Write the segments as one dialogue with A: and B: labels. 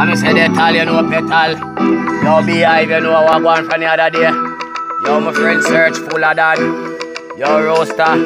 A: And me say they tall, you know petal. Yo, beehive, you know what going from the other day. Yo, my friend search full of that. Yo, roaster.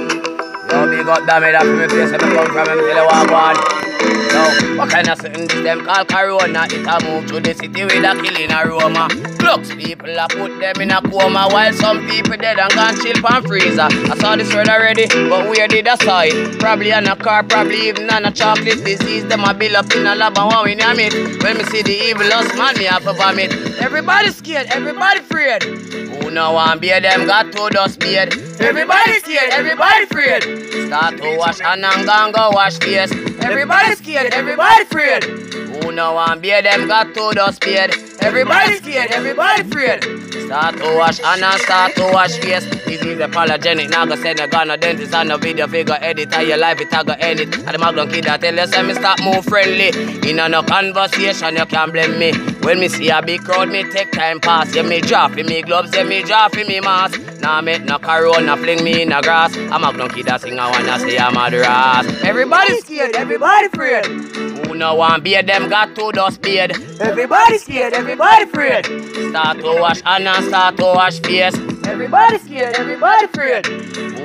A: Yo, big up Dam Head, from me place me come from, me till I what going. Yo, what kind of this them call corona? It a move to the city with a killing aroma. Looks people a put them in a coma while some people dead and gone chill pan freezer. I saw this word already, but where did I saw it? Probably on a car, probably even on a chocolate disease. Them a build up in a lab and want we name it. When me see the evil us man, me have to vomit. Everybody scared, everybody afraid. Who know one beer them got to dust beard. Everybody scared, everybody afraid. Start to wash and gone go wash face. Everybody scared, everybody afraid. Who know one beer them got to dust beard. Everybody scared, everybody afraid. Start to wash and start to wash face. Disease apologetic, now go send a gun a dentist and a video figure edit. How your life it a go end it. And the Magnum kid that tell you say me stop move friendly. In a no conversation you can't blame me. When me see a big crowd me take time pass. Yeah me drop in me gloves, yeah me drop in me mask. Now make no corona fling me in the grass. I'm a kid that sing I wanna see a madras. Everybody scared, everybody afraid. Who no one beard them got to dust beard. Everybody scared, everybody afraid. Start to wash hand and start to wash face. Everybody scared, everybody afraid.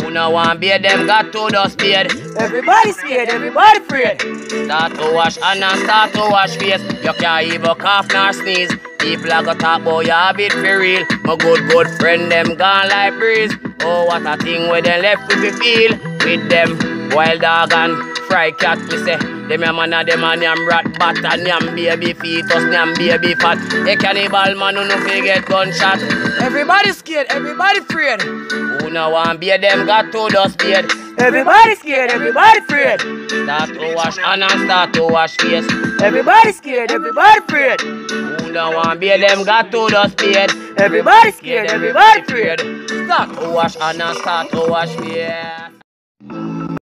A: Who no one beard them got to dust beard. Everybody scared, everybody afraid. Start to wash hand and start to wash face. You can't even cough nor sneeze. People are gonna talk about your habit for real. My good, good friend, them gone like breeze. Oh, what a thing where they left with me feel. With them, wild dog and fry cat, me say. Them a man a them a yam rat bat and yam baby fetus, yam baby fat. A cannibal man who no fi get gunshot. Everybody scared, everybody afraid. Who no want beard, them got to dust beard. Everybody scared, everybody afraid. Start to wash hand and start to wash face. Everybody scared, everybody afraid. Who no want beard, them got to dust beard. Everybody scared, everybody afraid. Start to wash hand and start to wash face.